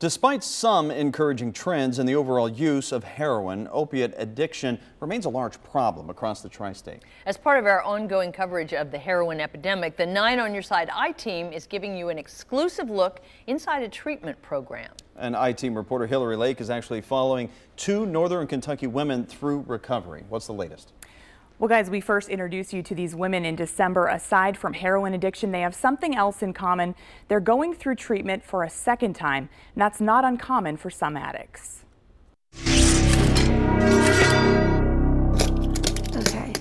Despite some encouraging trends in the overall use of heroin, opiate addiction remains a large problem across the tri-state. As part of our ongoing coverage of the heroin epidemic, the Nine on Your Side I-Team is giving you an exclusive look inside a treatment program. And I-Team reporter Hillary Lake is actually following two Northern Kentucky women through recovery. What's the latest? Well, guys, we first introduced you to these women in December. Aside from heroin addiction, they have something else in common. They're going through treatment for a second time, and that's not uncommon for some addicts. Okay.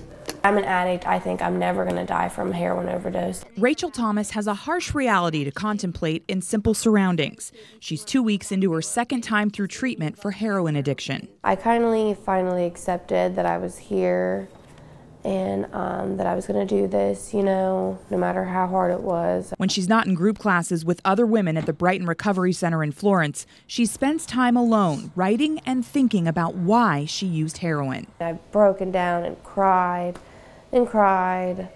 I'm an addict. I think I'm never going to die from heroin overdose. Rachel Thomas has a harsh reality to contemplate in simple surroundings. She's two weeks into her second time through treatment for heroin addiction. I kindly finally accepted that I was here and um, that I was going to do this, you know, no matter how hard it was. When she's not in group classes with other women at the Brighton Recovery Center in Florence, she spends time alone, writing and thinking about why she used heroin. I've broken down and cried and cried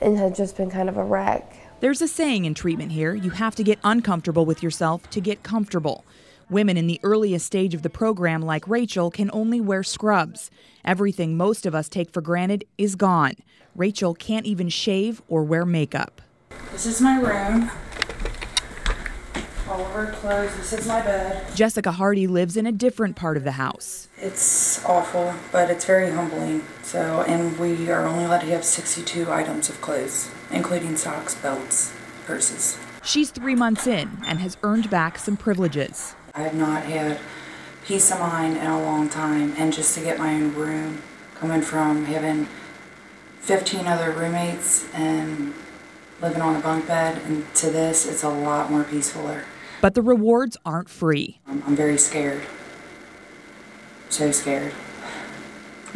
and had just been kind of a wreck. There's a saying in treatment here you have to get uncomfortable with yourself to get comfortable. Women in the earliest stage of the program, like Rachel, can only wear scrubs. Everything most of us take for granted is gone. Rachel can't even shave or wear makeup. This is my room. All of our clothes. This is my bed. Jessica Hardy lives in a different part of the house. It's awful, but it's very humbling. So, and we are only allowed to have 62 items of clothes, including socks, belts, purses. She's three months in and has earned back some privileges. I have not had peace of mind in a long time, and just to get my own room, coming from having 15 other roommates and living on a bunk bed, and to this, it's a lot more peacefuler. But the rewards aren't free. I'm, I'm very scared. So scared.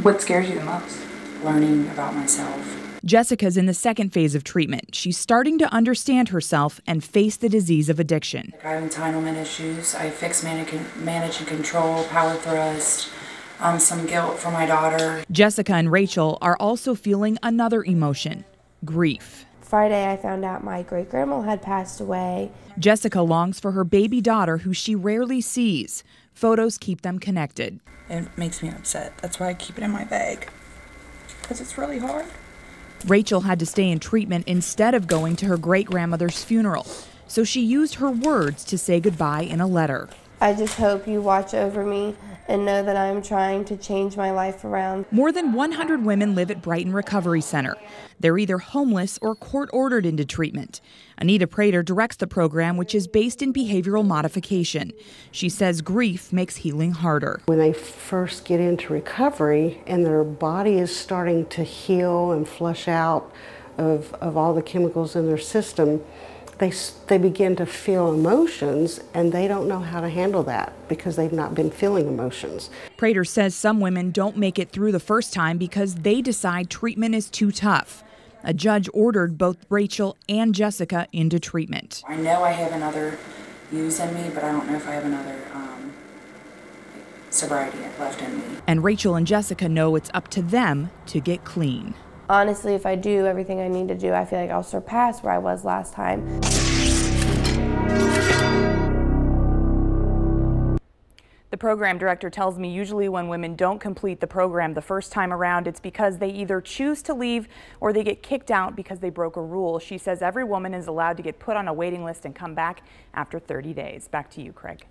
What scares you the most? Learning about myself. Jessica's in the second phase of treatment. She's starting to understand herself and face the disease of addiction. I have entitlement issues. I fix, manage, manage and control, power thrust, um, some guilt for my daughter. Jessica and Rachel are also feeling another emotion grief. Friday, I found out my great grandma had passed away. Jessica longs for her baby daughter, who she rarely sees. Photos keep them connected. It makes me upset. That's why I keep it in my bag. Because it's really hard. Rachel had to stay in treatment instead of going to her great grandmother's funeral, so she used her words to say goodbye in a letter. I just hope you watch over me and know that I'm trying to change my life around. More than 100 women live at Brighton Recovery Center. They're either homeless or court ordered into treatment. Anita Prater directs the program, which is based in behavioral modification. She says grief makes healing harder. When they first get into recovery and their body is starting to heal and flush out of, of all the chemicals in their system, they, they begin to feel emotions and they don't know how to handle that because they've not been feeling emotions. Prater says some women don't make it through the first time because they decide treatment is too tough. A judge ordered both Rachel and Jessica into treatment. I know I have another use in me, but I don't know if I have another um, sobriety left in me. And Rachel and Jessica know it's up to them to get clean honestly, if I do everything I need to do, I feel like I'll surpass where I was last time. The program director tells me usually when women don't complete the program the first time around, it's because they either choose to leave or they get kicked out because they broke a rule. She says every woman is allowed to get put on a waiting list and come back after 30 days. Back to you, Craig.